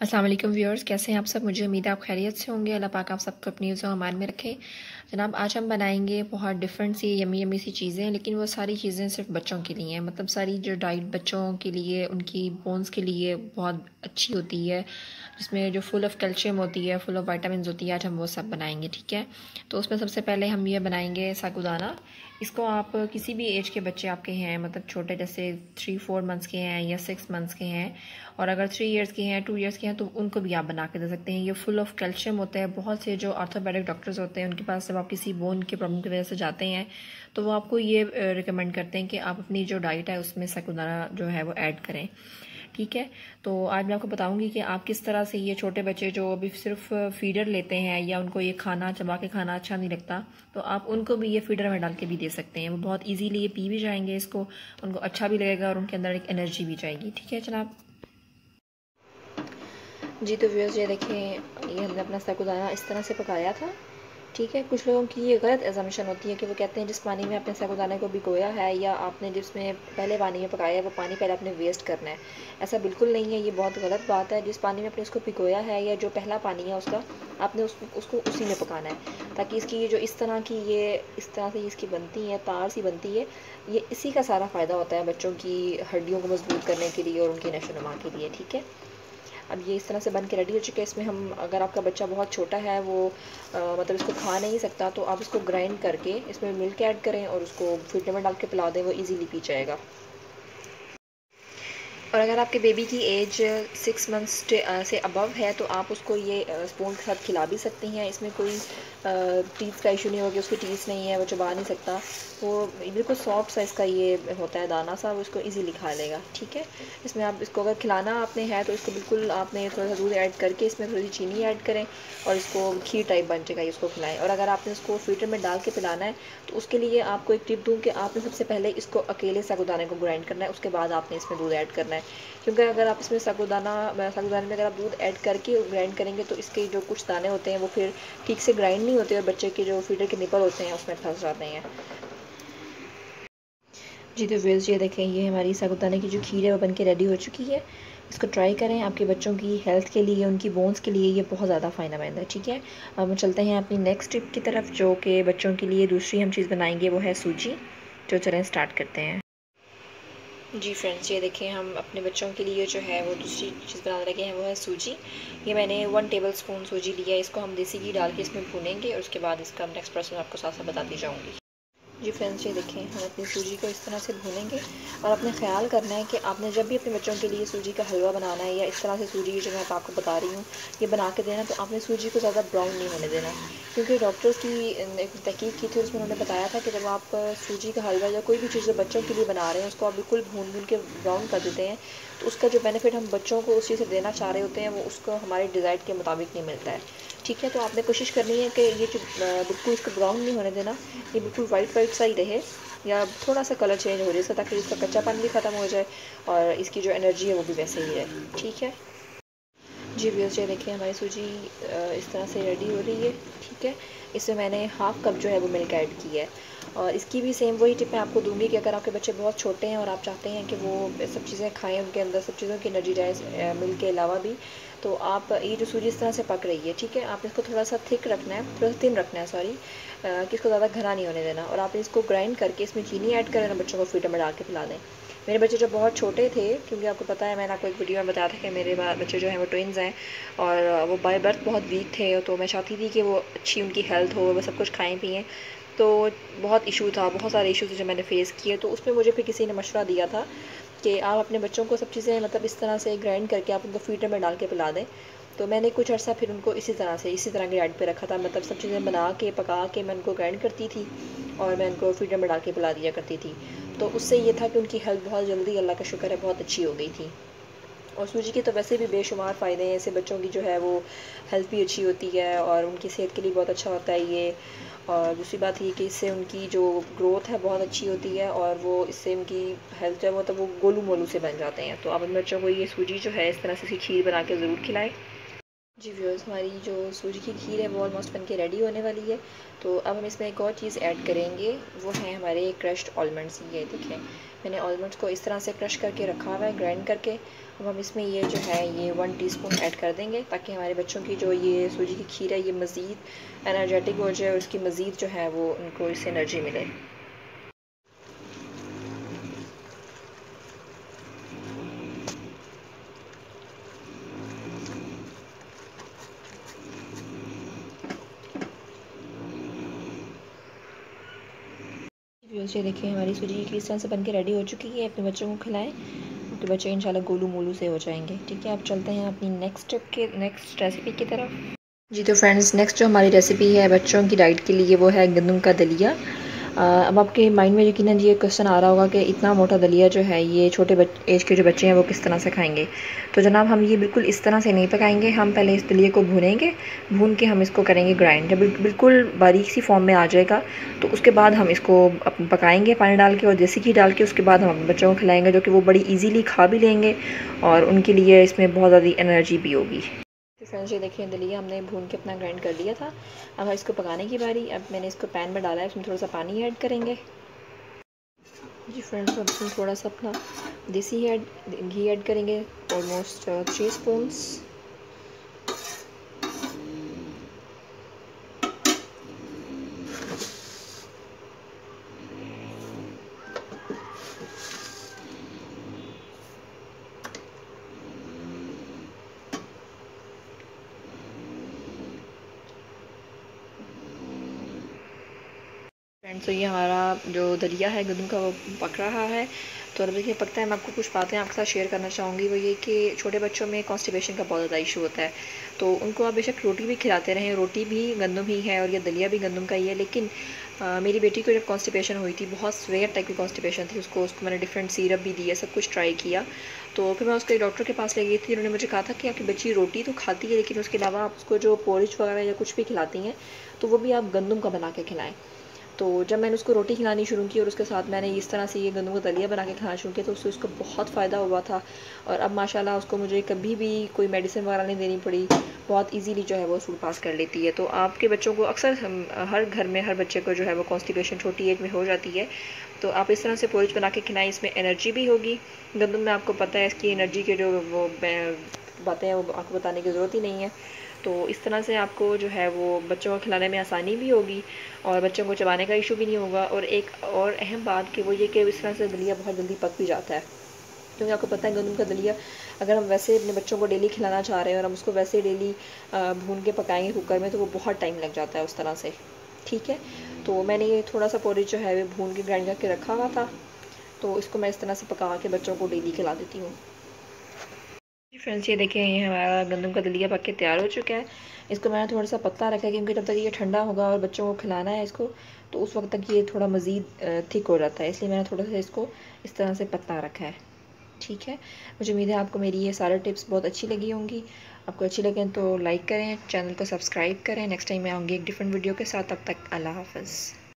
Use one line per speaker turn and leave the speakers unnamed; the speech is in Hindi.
अस्सलाम वालेकुम व्यूअर्स, कैसे हैं आप सब? मुझे उम्मीद है आप खैरियत से होंगे। अल्लाह पाक आप सबको अपनी उज़ अमान में रखे। जनाब, आज हम बनाएँगे बहुत डिफरेंट सी यमी यमी सी चीज़ें, लेकिन वो सारी चीज़ें सिर्फ़ बच्चों के लिए हैं। मतलब सारी जो डाइट बच्चों के लिए, उनकी बोन्स के लिए बहुत अच्छी होती है। जिसमें जो फुल ऑफ़ कैल्शियम होती है फुल ऑफ़ वाइटामिन होती है, आज हम वो सब बनाएँगे, ठीक है? तो उसमें सबसे पहले हम ये बनाएँगे सागुदाना। इसको आप किसी भी एज के बच्चे आपके हैं मतलब छोटे जैसे थ्री फोर मंथ्स के हैं या सिक्स मंथ्स के हैं और अगर थ्री इयर्स के हैं टू इयर्स के हैं तो उनको भी आप बना के दे सकते हैं। ये फुल ऑफ़ कैल्शियम होता है। बहुत से जो आर्थोपेडिक डॉक्टर्स होते हैं, उनके पास जब आप किसी बोन के प्रॉब्लम की वजह से जाते हैं तो वो आपको ये रिकमेंड करते हैं कि आप अपनी जो डाइट है, उसमें सकुदाना जो है, वो ऐड करें। ठीक है? तो आज मैं आपको बताऊँगी कि आप किस तरह से ये छोटे बच्चे जो अभी सिर्फ़ फीडर लेते हैं या उनको ये खाना, चबा के खाना अच्छा नहीं लगता तो आप उनको भी ये फीडर में डाल के भी दे सकते हैं। वो बहुत इजीली ये पी भी जाएँगे इसको, उनको अच्छा भी लगेगा और उनके अंदर एक एनर्जी भी जाएगी। ठीक है, जनाब? जी तो व्यूअर्स ये देखें ये हमने अपना सागुदाना इस तरह से पकाया था। ठीक है कुछ लोगों की ये गलत एजम्पन होती है कि वो कहते हैं जिस पानी में आपने सागुदाने को भिगोया है या आपने जिसमें पहले पानी में पकाया है वो पानी पहले आपने वेस्ट करना है। ऐसा बिल्कुल नहीं है ये बहुत गलत बात है। जिस पानी में आपने इसको भिगोया है या जो पहला पानी है उसका आपने उस, उसको उसी में पकाना है। ताकि इसकी ये जो इस तरह की ये इस तरह से इसकी बनती है तार सी बनती है ये इसी का सारा फ़ायदा होता है बच्चों की हड्डियों को मज़बूत करने के लिए और उनकी नशोनुमा के लिए ठीक है? अब ये इस तरह से बन के रेडी हो चुके हैं। इसमें हम अगर आपका बच्चा बहुत छोटा है वो आ, मतलब इसको खा नहीं सकता तो आप इसको ग्राइंड करके इसमें मिल्क ऐड करें और उसको फीडर में डाल के पिला दें वो ईजीली पी जाएगा। और अगर आपके बेबी की एज सिक्स मंथ्स से अबव है तो आप उसको ये स्पून के साथ खिला भी सकती हैं। इसमें कोई टीथ का इशू नहीं होगा, उसकी टीथ नहीं है, वो चबा नहीं सकता। वो बिल्कुल सॉफ्ट सा इसका ये होता है दाना सा, वो इसको इजीली खा लेगा, ठीक है? इसमें आप इसको अगर खिलाना आपने है तो इसको बिल्कुल आपने थोड़ा सा दूध ऐड करके इसमें थोड़ी सी चीनी ऐड करें और इसको खीर टाइप बन जाएगा इसको खिलाएँ। और अगर आपने इसको फीटर में डाल के पिलाना है तो उसके लिए आपको एक टिप दूँ कि आपने सबसे पहले इसको अकेले सागुदाने को ग्राइंड करना है, उसके बाद आपने इसमें दूध ऐड करना है। क्योंकि अगर आप इसमें सागुदाना, सागुदाने में अगर आप दूध ऐड करके ग्राइंड करेंगे तो इसके जो कुछ दाने होते हैं, वो फिर ठीक से ग्राइंड नहीं होते और बच्चे के जो फीडर के निपल होते हैं, उसमें फंस जाते हैं। जी तो वेल्स ये देखें, ये हमारी सागुदाने की जो खीर है, वो बन के रेडी हो चुकी है। इसको ट्राई करें, आपके बच्चों की हेल्थ के लिए, उनकी बोन्स के लिए ये बहुत ज़्यादा फ़ायदेमंद है, ठीक है? हम चलते हैं अपनी नेक्स्ट टिप की तरफ़, जो कि बच्चों के लिए दूसरी हम चीज़ बनाएँगे, वो है सूजी। जो चलें स्टार्ट करते हैं। जी फ्रेंड्स ये देखिए हम अपने बच्चों के लिए जो है वो दूसरी चीज़ बना लगे हैं, वो है सूजी। ये मैंने वन टेबल स्पून सूजी लिया है, इसको हम देसी घी डाल के इसमें भूनेंगे और उसके बाद इसका नेक्स्ट प्रोसेस आपको साथ साथ बताती जाऊँगी। जी फ्रेंड्स, ये देखें, हम अपनी सूजी को इस तरह से भूनेंगे और अपने ख्याल करना है कि आपने जब भी अपने बच्चों के लिए सूजी का हलवा बनाना है या इस तरह से सूजी जो मैं आपको बता रही हूँ, ये बना के देना तो आपने सूजी को ज़्यादा ब्राउन नहीं होने देना। क्योंकि डॉक्टर्स की एक तहकीक की थी, उसमें उन्होंने बताया था कि जब आप सूजी का हलवा या कोई भी चीज़ बच्चों के लिए बना रहे हैं, उसको आप बिल्कुल भून भून के ब्राउन कर देते हैं तो उसका जो बेनिफिट हम बच्चों को उस चीज़ से देना चाह रहे होते हैं, वो उसको हमारे डिज़ाइट के मुताबिक नहीं मिलता है। ठीक है तो आपने कोशिश करनी है कि ये जो बिल्कुल इसको ब्राउन नहीं होने देना, ये बिल्कुल वाइट वाइट सा ही रहे, या थोड़ा सा कलर चेंज हो जाए ताकि इसका कच्चापन भी ख़त्म हो जाए, और इसकी जो एनर्जी है वो भी वैसे ही रहे, ठीक है? जी व्यूज़ ये देखिए हमारी सूजी इस तरह से रेडी हो रही है, ठीक है। इसमें मैंने हाफ़ कप जो है वो मिल्क ऐड की है। और इसकी भी सेम वही टिप मैं आपको दूँगी कि अगर आपके बच्चे बहुत छोटे हैं और आप चाहते हैं कि वो सब चीज़ें खाएँ, उनके अंदर सब चीज़ों की एनर्जी जाए मिल्क के अलावा भी तो आप ये जो सूजी इस तरह से पक रही है, ठीक है, आप इसको थोड़ा सा थिक रखना है, थोड़ा सा थिन रखना है सॉरी कि इसको ज़्यादा घना नहीं होने देना। और आप इसको ग्राइंड करके इसमें चीनी ऐड करें बच्चों को फीटर में डाल के पिला दें। मेरे बच्चे जब बहुत छोटे थे, क्योंकि आपको पता है, मैंने आपको एक वीडियो में बताया था कि मेरे बच्चे जो हैं वो ट्विन्स हैं और वो बाय बर्थ बहुत वीक थे तो मैं चाहती थी कि वो अच्छी उनकी हेल्थ हो, वो सब कुछ खाएँ पिएँ। तो बहुत इशू था, बहुत सारे इशू थे जो मैंने फ़ेस किए तो उसमें मुझे फिर किसी ने मशवरा दिया था कि आप अपने बच्चों को सब चीज़ें मतलब इस तरह से ग्राइंड करके आप उनको फीटर में डाल के पिला दें। तो मैंने कुछ अर्सा फिर उनको इसी तरह से, इसी तरह ग्राइंड पे रखा था मतलब सब चीज़ें बना के, पका के मैं उनको ग्राइंड करती थी और मैं उनको फीडर में डाल के पिला दिया करती थी। तो उससे ये था कि उनकी हेल्थ बहुत जल्दी अल्लाह का शुक्र है, बहुत अच्छी हो गई थी। और सूजी के तो वैसे भी बेशुमार फ़ायदे हैं इससे बच्चों की जो है वो हेल्थ भी अच्छी होती है और उनकी सेहत के लिए बहुत अच्छा होता है ये। और दूसरी बात ये कि इससे उनकी जो ग्रोथ है बहुत अच्छी होती है और वो इससे उनकी हेल्थ है मतलब वो गोलू मोलू से बन जाते हैं। तो अपने बच्चों को ये सूजी जो है इस तरह से खीर बना के ज़रूर खिलाएँ। जी व्यूअर्स हमारी जो सूजी की खीर है, वो ऑलमोस्ट बन के रेडी होने वाली है। तो अब हम इसमें एक और चीज़ ऐड करेंगे, वो है हमारे क्रश्ड आलमंड्स ये देखें मैंने आलमंड्स को इस तरह से क्रश करके रखा हुआ है ग्राइंड करके। अब हम इसमें ये जो है, ये वन टीस्पून ऐड कर देंगे, ताकि हमारे बच्चों की जो ये सूजी की खीर है, ये मज़ीद एनर्जेटिक हो जाए और उसकी मज़ीद जो है, वो उनको इससे एनर्जी मिले। ये देखिए, हमारी सूजी की इस तरह से बन के रेडी हो चुकी है, अपने बच्चों को खिलाएँ। तो बच्चे इंशाल्लाह गोलू मोलू से हो जाएँगे। ठीक है आप चलते हैं अपनी नेक्स्ट स्टेप के नेक्स्ट रेसिपी की तरफ़। जी तो फ्रेंड्स नेक्स्ट जो हमारी रेसिपी है बच्चों की डाइट के लिए, वो है गंदम का दलिया। अब आपके माइंड में यकीन ये क्वेश्चन आ रहा होगा कि इतना मोटा दलिया जो है, ये छोटे एज के जो बच्चे हैं, वो किस तरह से खाएँगे? तो जनाब, हम ये बिल्कुल इस तरह से नहीं पकाएँगे। हम पहले इस दलिए को भूनेंगे, भून के हम इसको करेंगे ग्राइंड जब बिल्कुल बारीक सी फॉर्म में आ जाएगा तो उसके बाद हम इसको पकाएँगे पानी डाल के और देसी घी डाल के उसके बाद हम अपने बच्चों को खिलाएँगे, जो कि वो बड़ी ईजीली खा भी लेंगे और उनके लिए इसमें बहुत ज़्यादा एनर्जी भी होगी। फ्रेंड्स, ये देखिए दलिया हमने भून के अपना ग्राइंड कर लिया था। अब इसको पकाने की बारी। अब मैंने इसको पैन में डाला है इसमें थोड़ा सा पानी ऐड करेंगे। जी फ्रेंड्स, अब इसमें थोड़ा सा अपना देसी ऐड घी ऐड करेंगे ऑलमोस्ट थ्री स्पून्स तो ये हमारा जो दरिया है गंदम का वो पक रहा है। तो अब देखिए पकता है मैं आपको कुछ बातें आपके साथ शेयर करना चाहूँगी। वो ये कि छोटे बच्चों में कॉन्स्टिपेशन का बहुत ज़्यादा इशू होता है। तो उनको आप बेशक रोटी भी खिलाते रहें रोटी भी गंदम ही है और ये दलिया भी गंदम का ही है। लेकिन आ, मेरी बेटी को जब कॉन्स्टिपेशन हुई थी बहुत स्वेयर टाइप की कॉन्स्टिपेशन थी उसको। उसको मैंने डिफरेंट सीरप भी दिया सब कुछ ट्राई किया। तो फिर मैं उसके डॉक्टर के पास ले गई थी। उन्होंने मुझे कहा था कि आपकी बच्ची रोटी तो खाती है लेकिन उसके अलावा आप उसको जो पोरिज वगैरह या कुछ भी खिलाती हैं तो वो भी आप गंदम का बना के खिलाएँ। तो जब मैंने उसको रोटी खिलानी शुरू की और उसके साथ मैंने इस तरह से ये गंदम का दलिया बना के खाना शुरू किया तो उससे उसको बहुत फ़ायदा हुआ था। और अब माशाल्लाह उसको मुझे कभी भी कोई मेडिसिन वगैरह नहीं देनी पड़ी। बहुत इजीली जो है वो फ़ूड पास कर लेती है। तो आपके बच्चों को अक्सर हर घर में, हर बच्चे को जो है वो कॉन्स्टिपेशन छोटी एज में हो जाती है। तो आप इस तरह से पोरिज बना के खिलाएँ, इसमें एनर्जी भी होगी। गंदम में आपको पता है इसकी एनर्जी के जो वो बातें हैं वो आपको बताने की ज़रूरत ही नहीं है। तो इस तरह से आपको जो है वो बच्चों को खिलाने में आसानी भी होगी और बच्चों को चबाने का इशू भी नहीं होगा। और एक और अहम बात कि वो ये कि इस तरह से दलिया बहुत जल्दी पक भी जाता है। क्योंकि आपको पता है गंदम का दलिया, अगर हम वैसे अपने बच्चों को डेली खिलाना चाह रहे हैं और हम उसको वैसे डेली भून के पकाएँगे कुकर में तो वो बहुत टाइम लग जाता है उस तरह से। ठीक है? तो मैंने ये थोड़ा सा पोरिज जो है, वो भून के ग्राइंड करके रखा हुआ था। तो इसको मैं इस तरह से पका के बच्चों को डेली खिला देती हूँ। फ्रेंड्स, ये देखें ये हमारा गंदम का दलिया पक के तैयार हो चुका है। इसको मैंने थोड़ा सा पतला रखा है, क्योंकि जब तक ये ठंडा होगा और बच्चों को खिलाना है इसको तो उस वक्त तक ये थोड़ा मज़ीद थिक हो जाता है। इसलिए मैंने थोड़ा सा इसको इस तरह से पतला रखा है। ठीक है? मुझे उम्मीद है आपको मेरी ये सारे टिप्स बहुत अच्छी लगी होंगी। आपको अच्छी लगें तो लाइक करें, चैनल को सब्सक्राइब करें। नेक्स्ट टाइम मैं आऊँगी एक डिफरेंट वीडियो के साथ। तब तक अल्लाह हाफ़